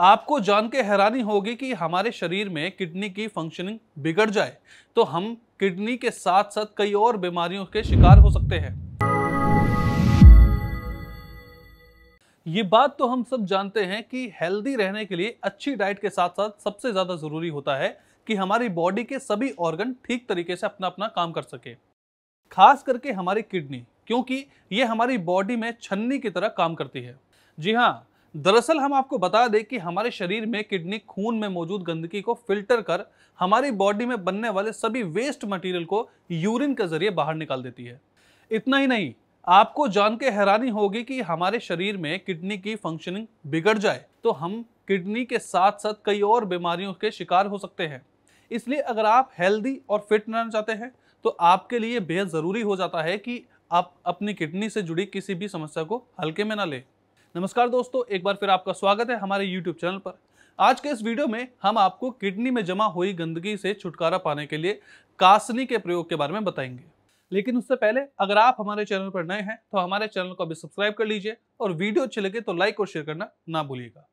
आपको जान के हैरानी होगी कि हमारे शरीर में किडनी की फंक्शनिंग बिगड़ जाए तो हम किडनी के साथ साथ कई और बीमारियों के शिकार हो सकते हैं। ये बात तो हम सब जानते हैं कि हेल्दी रहने के लिए अच्छी डाइट के साथ साथ सबसे ज़्यादा ज़रूरी होता है कि हमारी बॉडी के सभी ऑर्गन ठीक तरीके से अपना अपना काम कर सके। खास करके हमारी किडनी, क्योंकि ये हमारी बॉडी में छन्नी की तरह काम करती है। जी हाँ दरअसल हम आपको बता दें कि हमारे शरीर में किडनी, खून में मौजूद गंदगी को फ़िल्टर कर हमारी बॉडी में बनने वाले सभी वेस्ट मटेरियल को यूरिन के ज़रिए बाहर निकाल देती है। इतना ही नहीं, आपको जान के हैरानी होगी कि हमारे शरीर में किडनी की फंक्शनिंग बिगड़ जाए तो हम किडनी के साथ साथ कई और बीमारियों के शिकार हो सकते हैं। इसलिए अगर आप हेल्दी और फिट रहना चाहते हैं तो आपके लिए बेहद ज़रूरी हो जाता है कि आप अपनी किडनी से जुड़ी किसी भी समस्या को हल्के में ना लें। नमस्कार दोस्तों, एक बार फिर आपका स्वागत है हमारे YouTube चैनल पर। आज के इस वीडियो में हम आपको किडनी में जमा हुई गंदगी से छुटकारा पाने के लिए कासनी के प्रयोग के बारे में बताएँगे। लेकिन उससे पहले, अगर आप हमारे चैनल पर नए हैं तो हमारे चैनल को अभी सब्सक्राइब कर लीजिए और वीडियो अच्छी लगे तो लाइक और शेयर करना ना भूलिएगा।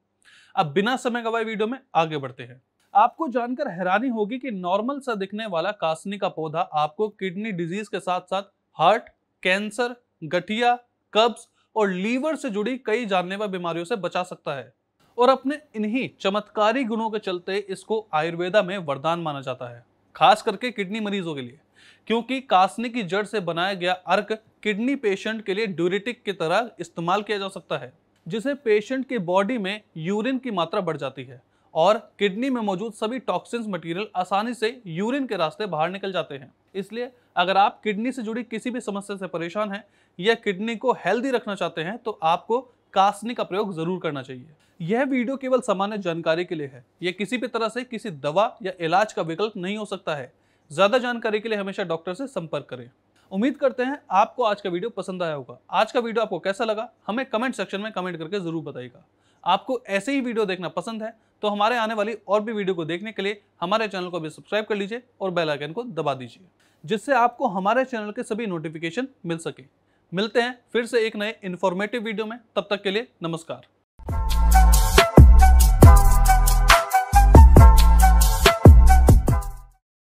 अब बिना समय गवाए वीडियो में आगे बढ़ते हैं। आपको जानकर हैरानी होगी कि नॉर्मल सा दिखने वाला कासनी का पौधा आपको किडनी डिज़ीज़ के साथ साथ हार्ट, कैंसर, गठिया, कब्ज और लीवर से जुड़ी कई जानलेवा बीमारियों से बचा सकता है। और अपने इन्हीं चमत्कारी गुणों के चलते इसको आयुर्वेदा में वरदान माना जाता है, खास करके किडनी मरीजों के लिए। क्योंकि कासनी की जड़ से बनाया गया अर्क किडनी पेशेंट के लिए ड्यूरिटिक की तरह इस्तेमाल किया जा सकता है, जिसे पेशेंट के बॉडी में यूरिन की मात्रा बढ़ जाती है। और किडनी में मौजूद सभी टॉक्सिन्स मटेरियल आसानी से यूरिन के रास्ते बाहर निकल जाते हैं। इसलिए अगर आप किडनी से जुड़ी किसी भी समस्या से परेशान हैं या किडनी को हेल्दी रखना चाहते हैं तो आपको कासनी का प्रयोग ज़रूर करना चाहिए। यह वीडियो केवल सामान्य जानकारी के लिए है। यह किसी भी तरह से किसी दवा या इलाज का विकल्प नहीं हो सकता है। ज़्यादा जानकारी के लिए हमेशा डॉक्टर से संपर्क करें। उम्मीद करते हैं आपको आज का वीडियो पसंद आया होगा। आज का वीडियो आपको कैसा लगा, हमें कमेंट सेक्शन में कमेंट करके ज़रूर बताइएगा। आपको ऐसे ही वीडियो देखना पसंद है तो हमारे आने वाली और भी वीडियो को देखने के लिए हमारे चैनल को भी सब्सक्राइब कर लीजिए और बेल आइकन को दबा दीजिए, जिससे आपको हमारे चैनल के सभी नोटिफिकेशन मिल सके। मिलते हैं फिर से एक नए इन्फॉर्मेटिव वीडियो में। तब तक के लिए नमस्कार।